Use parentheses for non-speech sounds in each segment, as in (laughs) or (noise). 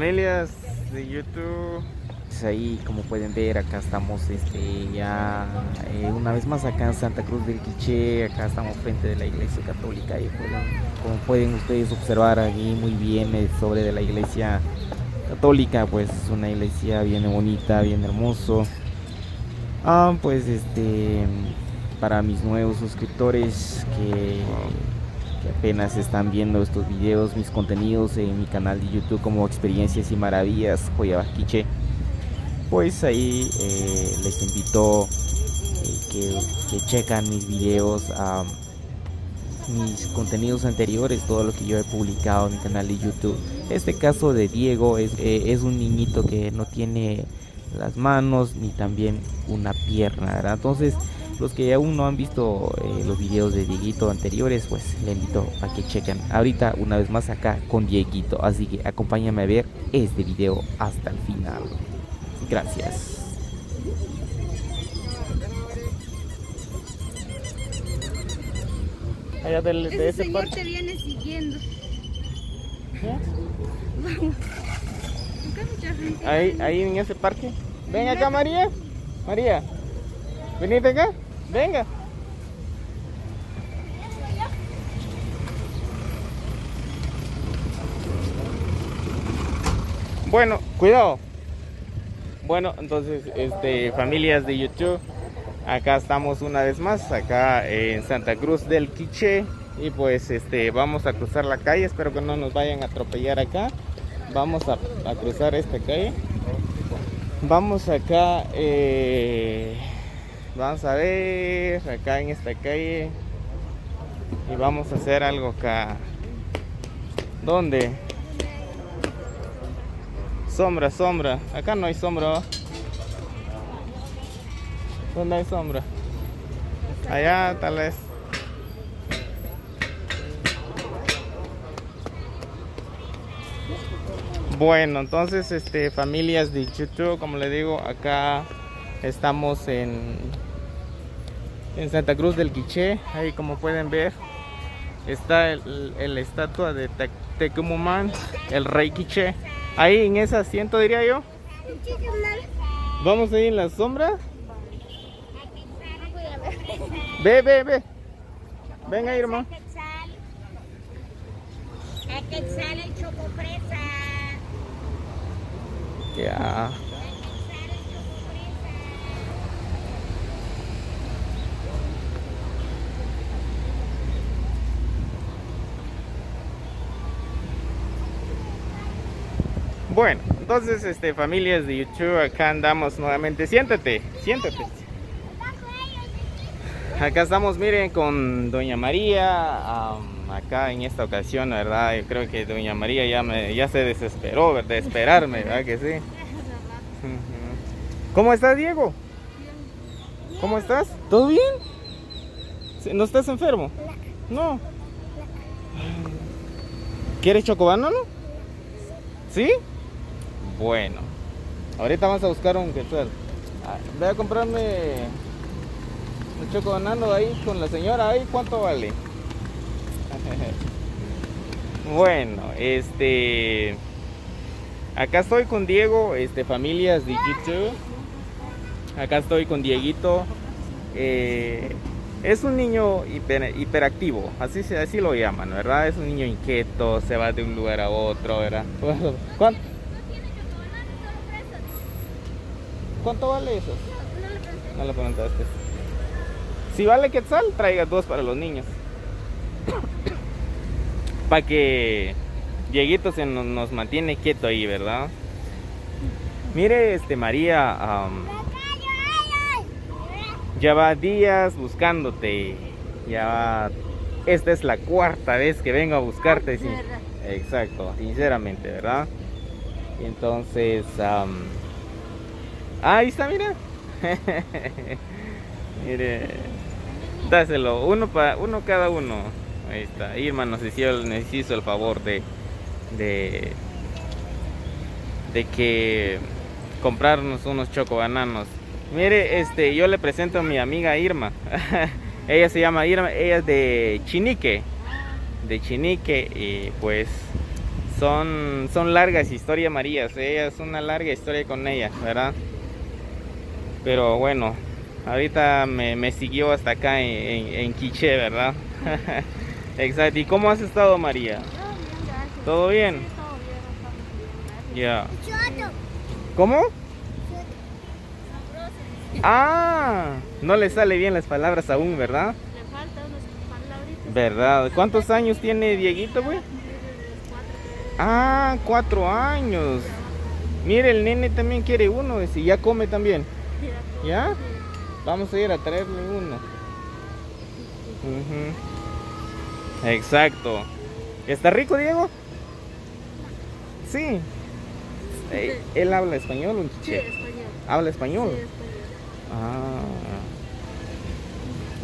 familias de YouTube. Ahí como pueden ver acá estamos este ya eh, una vez más acá en Santa Cruz del Quiché, acá estamos frente de la iglesia católica y como pueden ustedes observar aquí muy bien eh, sobre de la iglesia católica pues es una iglesia bien bonita, bien hermoso. Ah, pues este para mis nuevos suscriptores que que apenas están viendo estos videos, mis contenidos en mi canal de YouTube como Experiencias y Maravillas Joyabaquiche, pues ahí eh, les invito eh, que, checan mis videos, mis contenidos anteriores, todo lo que yo he publicado en mi canal de YouTube. Este caso de Diego es, eh, es un niñito que no tiene las manos ni también una pierna, ¿verdad? Entonces, los que aún no han visto eh, los videos de Dieguito anteriores, pues le invito a que chequen ahorita una vez más acá con Dieguito. Así que acompáñame a ver este video hasta el final. Gracias. Allá del, de ese, ese parque. te viene siguiendo. Vamos. mucha gente. Ahí, ahí en ese parque. Ven acá, María. María. Venite acá. Venga. Bueno, cuidado. Bueno, entonces, este, familias de YouTube, acá estamos una vez más, acá en Santa Cruz del Quiche. Y pues, este, vamos a cruzar la calle, espero que no nos vayan a atropellar acá. Vamos a, cruzar esta calle. Vamos acá, eh, Vamos a ver acá en esta calle. Y vamos a hacer algo acá. ¿Dónde? Sombra, sombra. Acá no hay sombra. ¿Dónde hay sombra? Allá tal vez. Bueno, entonces este familias de YouTube, como le digo, acá Estamos en, en Santa Cruz del Quiché. Ahí como pueden ver está el, la estatua de Tecumumán, el rey Quiché. Ahí en ese asiento diría yo. Vamos ahí en la sombra. Ve, ve, ve. Ven ahí, hermano. Ya. Bueno, entonces, este, familias de YouTube, acá andamos nuevamente. Siéntate, siéntate. Acá estamos, miren, con Doña María. acá en esta ocasión, ¿verdad? Yo creo que Doña María ya, me, ya se desesperó de esperarme, ¿verdad que sí? ¿Cómo estás, Diego? ¿Cómo estás? ¿Todo bien? ¿No estás enfermo? No. ¿Quieres chocobano, no? ¿Sí? Bueno, ahorita vamos a buscar un quetzal. Ah, voy a comprarme un choco banano ahí con la señora ahí, ¿cuánto vale? (laughs) bueno, este acá estoy con Diego, este familias de YouTube. Acá estoy con Dieguito. Eh, es un niño hiperactivo, así, así lo llaman, ¿verdad? Es un niño inquieto, se va de un lugar a otro, ¿verdad? ¿Cuánto? ¿Cuánto vale eso? No le preguntaste. Si vale quetzal, traiga dos para los niños. (coughs) para que Dieguito se nos, mantiene quieto ahí, ¿verdad? Mire, este María, ya va días buscándote. Ya va, esta es la cuarta vez que vengo a buscarte. exacto, sinceramente, ¿verdad? Entonces, ahí está, mira. (laughs) Mire, dáselo, uno para uno cada uno. Ahí está. Irma nos hizo, nos hizo el favor de, de, de que comprarnos unos chocobananos. Mire, este, yo le presento a mi amiga Irma. (laughs) ella se llama Irma, ella es de Chinique. De Chinique y pues Son, son largas historias Marías, ella es una larga historia con ella, ¿verdad? Pero bueno, ahorita me, siguió hasta acá en, en, Quiché, ¿verdad? (laughs) Exacto. ¿Y cómo has estado María? ¿Todo bien? Ya. ¿Cómo? Ah, no le sale bien las palabras aún, ¿verdad? Le falta unas palabritas. ¿Verdad? ¿Cuántos años tiene Dieguito, güey? Ah, cuatro años. Mire, el nene también quiere uno, y ya come también. ¿Ya? Vamos a ir a traerle uno. Exacto. ¿Está rico, Diego? Sí. ¿Él habla español un Sí, español. ¿Habla español? Sí, español. Ah.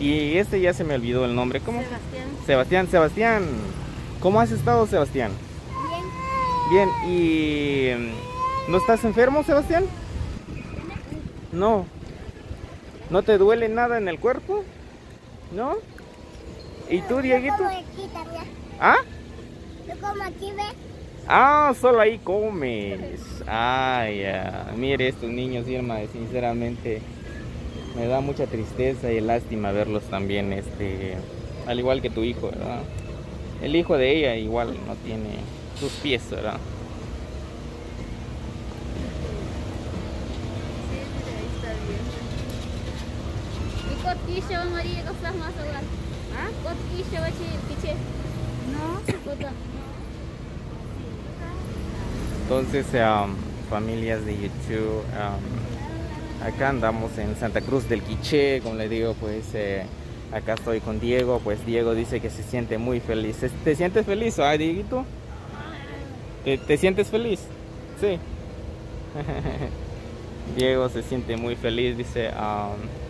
Y este ya se me olvidó el nombre. ¿Cómo? Sebastián. Sebastián, Sebastián. ¿Cómo has estado, Sebastián? Bien. Bien, ¿y no estás enfermo, Sebastián? No. ¿No te duele nada en el cuerpo? ¿No? ¿Y tú, Dieguito? Yo como aquí también. ¿Ah? Yo como aquí, ¿ves? Ah, solo ahí comes. Ah, ya. Mire, estos niños, Irma, sinceramente me da mucha tristeza y lástima verlos también, este, al igual que tu hijo, ¿verdad? El hijo de ella igual no tiene sus pies, ¿verdad? Awal? ¿Ah? Kot kisha wa chi piche? No. Entonces, um, familias de YouTube, um, acá andamos en Santa Cruz del Quiché, como le digo, pues eh, acá estoy con Diego, pues Diego dice que se siente muy feliz. ¿Te sientes feliz, ah, Dieguito? ¿Te, te sientes feliz? Sí. (laughs) Diego se siente muy feliz, dice, um,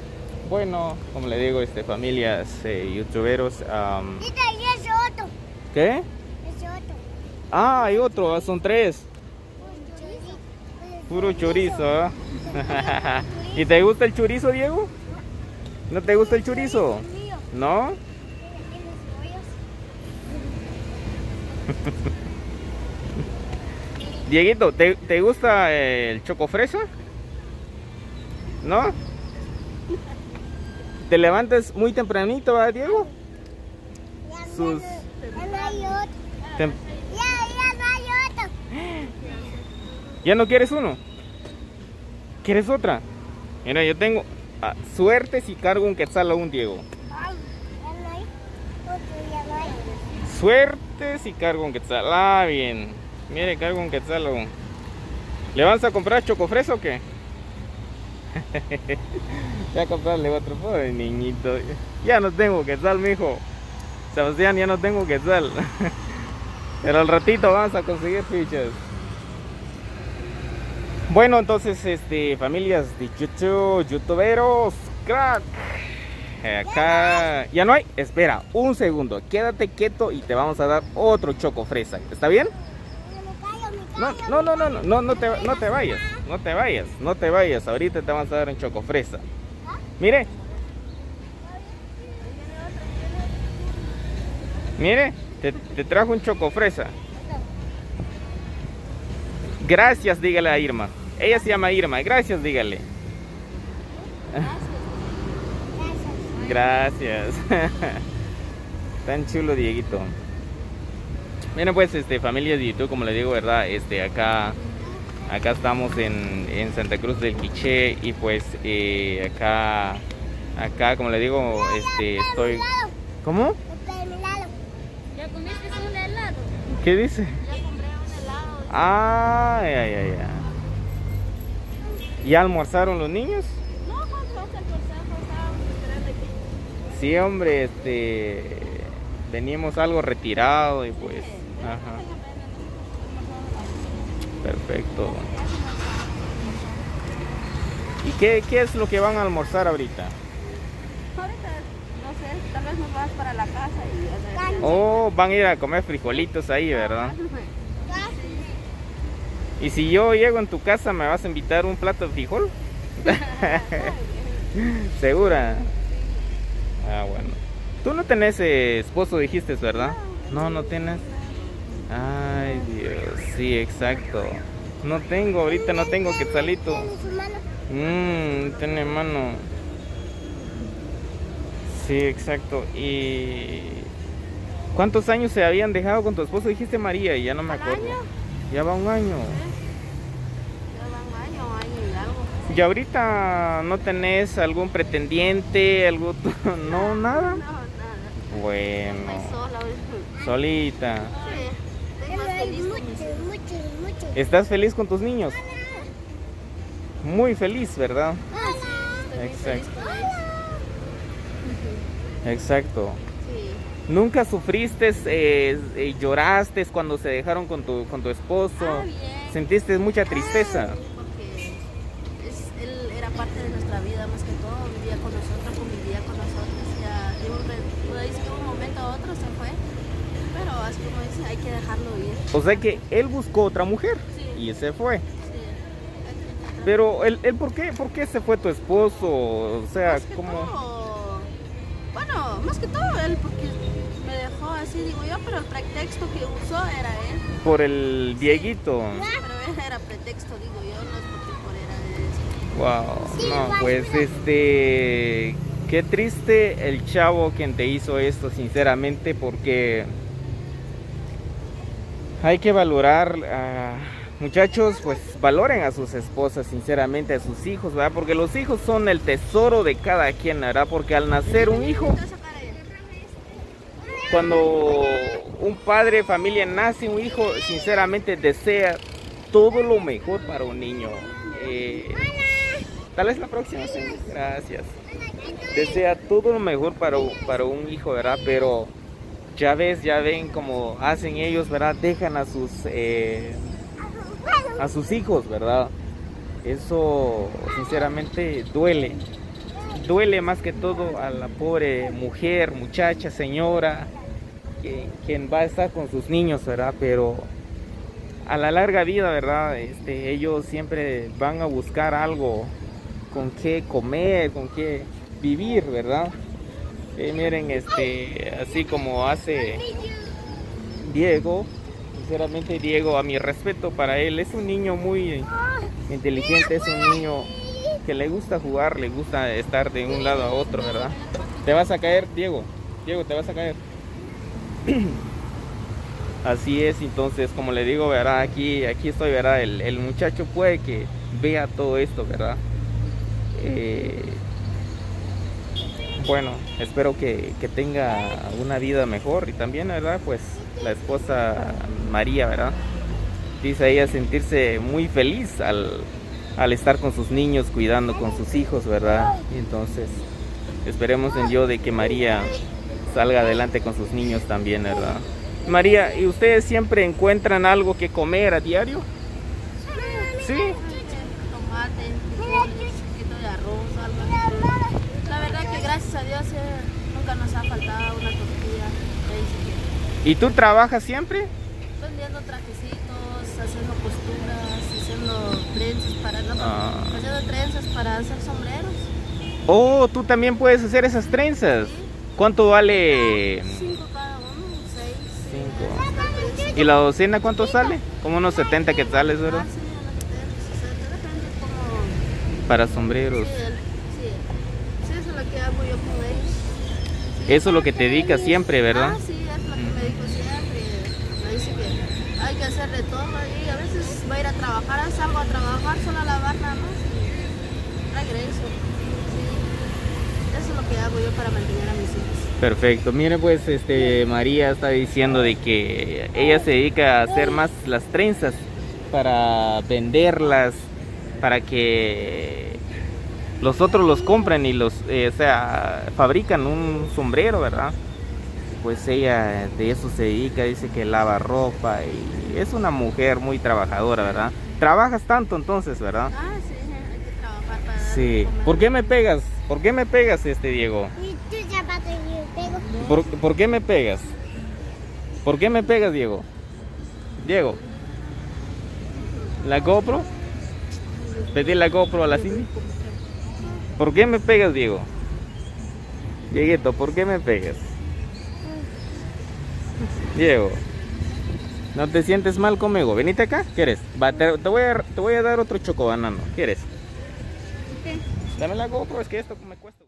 bueno, como le digo, este, familias eh, youtuberos, um, Mira, y ese otro. ¿qué? Ese otro. Ah, hay otro, son tres. Un chorizo. Puro chorizo, ¿eh? (laughs) ¿Y te gusta el chorizo, Diego? ¿No te gusta el chorizo? ¿No? (laughs) Dieguito, ¿te, te gusta el chocofresa? ¿No? ¿Te levantas muy tempranito, ¿verdad, Diego? Sus- Ya no hay otro. Tem- Ya, ya no hay otro. ¿Ya no quieres uno? ¿Quieres otra? Mira, yo tengo ah, suerte si cargo un quetzal aún, Diego. Suerte si cargo un quetzal. Ah, bien. Mire, cargo un quetzal aún. ¿Le vas a comprar chocofresa o qué? (laughs) Voy a comprarle otro pobre niñito. Ya no tengo quetzal, mijo. Sebastián, ya no tengo quetzal. (laughs) Pero al ratito vamos a conseguir fichas. Bueno, entonces, este, familias de YouTube, youtuberos, crack. Acá ya no hay. Espera, un segundo. Quédate quieto y te vamos a dar otro choco fresa. ¿Está bien? No, no, no, no, no, no te, no te vayas. No te vayas, no te vayas. Ahorita te vamos a dar un choco fresa. Mire. Mire, te, trajo un choco fresa. Gracias, dígale a Irma. Ella se llama Irma. Gracias, dígale. Gracias. Gracias. (laughs) Tan chulo, Dieguito. Miren, pues, este, familia de YouTube, como le digo, ¿verdad? Este, acá, acá estamos en, en Santa Cruz del Quiché y pues, eh, acá, acá, como le digo, este, estoy... ¿Cómo? ¿Ya comiste un helado? ¿Qué dice? Ya compré un helado. Ay, ay, ay, ay. ¿Ya almorzaron los niños? No, no estábamos esperando aquí. Sí, hombre, este, veníamos algo retirado y pues, ajá. Perfecto. ¿Y qué, qué es lo que van a almorzar ahorita? Ahorita, no sé, tal vez nos vas para la casa y a ver. Oh, van a ir a comer frijolitos ahí, ¿verdad? Y si yo llego en tu casa, ¿me vas a invitar un plato de frijol? (laughs) ¿Segura? Ah, bueno. Tú no tenés eh, esposo, dijiste, ¿verdad? No, no tienes. Ay, Ay, Dios, sí, exacto. No tengo, ahorita no tengo quetzalito. Mmm, tiene mano. Sí, exacto. ¿Y cuántos años se habían dejado con tu esposo? Dijiste María y ya no me ¿Al acuerdo. año? Ya va un año. Ya va un año, año y algo. ¿Y ahorita no tenés algún pretendiente, algo? (laughs) No, nada. No, nada. Bueno, Estoy sola solita. Sí. Con mis hijos. ¿Estás feliz con tus niños? Muy feliz, ¿verdad? Exacto. Exacto. Sí. ¿Nunca sufriste, eh, eh, lloraste cuando se dejaron con tu, con tu esposo? Ah, bien. ¿Sentiste mucha tristeza? Sí, porque es- él era parte de nuestra vida más que todo, vivía con nosotros, convivía con nosotros. Ya de un momento a otro se fue, pero así como dice, hay que dejarlo ir. O sea que él buscó otra mujer Sí. y se fue. Sí. Pero él, él ¿por, qué, ¿por qué se fue tu esposo? O sea, Más que ¿cómo? todo, bueno, más que todo él, porque me dejó así, digo yo, pero el pretexto que usó era él. Por el Dieguito. Pero él era pretexto, digo yo, no es porque por era de eso. Wow. Sí, No, pues mira. este. Qué triste el chavo quien te hizo esto, sinceramente, porque hay que valorar. ah, muchachos, pues valoren a sus esposas, sinceramente, a sus hijos, ¿verdad? Porque los hijos son el tesoro de cada quien, ¿verdad? Porque al nacer un hijo, cuando un padre familia nace un hijo, sinceramente desea todo lo mejor para un niño. Eh, tal vez la próxima, sí. Gracias. Desea todo lo mejor para, para un hijo, ¿verdad? Pero ya ves, ya ven como hacen ellos, ¿verdad? Dejan a sus, eh, a sus hijos, ¿verdad? Eso sinceramente duele. Duele más que todo a la pobre mujer, muchacha, señora, quien va a estar con sus niños, ¿verdad? Pero a la larga vida, ¿verdad? Este, ellos siempre van a buscar algo con qué comer, con qué vivir, ¿verdad? Miren, este, así como hace Diego, sinceramente Diego, a mi respeto para él, es un niño muy inteligente, es un niño que le gusta jugar, le gusta estar de un lado a otro, ¿verdad? Te vas a caer, Diego, Diego, te vas a caer. (clears throat) Así es, entonces, como le digo, ¿verdad? Aquí, aquí estoy, ¿verdad? El, el muchacho puede que vea todo esto, ¿verdad? Eh, bueno, espero que, que tenga una vida mejor y también, ¿verdad? Pues la esposa María, ¿verdad? Dice ella sentirse muy feliz al, al estar con sus niños, cuidando con sus hijos, ¿verdad? Y entonces, esperemos en Dios de que María salga adelante con sus niños también, ¿verdad? María, ¿y ustedes siempre encuentran algo que comer a diario? Sí. Tomate, frijoles, un poquito de arroz, algo así. La verdad que gracias a Dios eh, nunca nos ha faltado una tortilla. Sí. ¿Y tú trabajas siempre? Vendiendo trajecitos, haciendo costuras, haciendo trenzas para, no, Ah. haciendo trenzas para hacer sombreros. Oh, tú también puedes hacer esas trenzas. ¿Cuánto vale? Cinco cada uno, seis. Cinco. ¿Y la docena cuánto sale? Como unos 70 quetzales, Ah, ¿verdad? sí, unos 70, 60, depende como... Para Sí, sombreros. sí. Sí, eso es lo que hago yo con ellos. Sí. Eso es lo que te dedicas siempre, ¿verdad? Ah, sí, es lo que me dijo siempre. Me dice que hay que hacer de todo y a veces voy a ir a trabajar, salgo a trabajar, solo a lavar nada más y regreso. Sí. Eso es lo que hago yo para mantener a mis hijos. Perfecto. Mire, pues, este, María está diciendo de que ella se dedica a hacer más las trenzas para venderlas, para que los otros los compren y los, eh, o sea, fabrican un sombrero, ¿verdad? Pues ella de eso se dedica, dice que lava ropa y es una mujer muy trabajadora, ¿verdad? Trabajas tanto entonces, ¿verdad? Ah, sí, hay que trabajar para Sí. ¿Por qué me pegas? ¿Por qué me pegas, este Diego? ¿Por, por qué me pegas? ¿Por qué me pegas, Diego? Diego. ¿La GoPro? Pedí la GoPro a la Cindy. ¿Por qué me pegas, Diego? Dieguito, ¿por qué me pegas? Diego. No te sientes mal conmigo. Venite acá. ¿Quieres? Va, te, te voy a, te voy a dar otro chocobanano. ¿Quieres? ¿Qué? Dame la GoPro, es que esto me cuesta.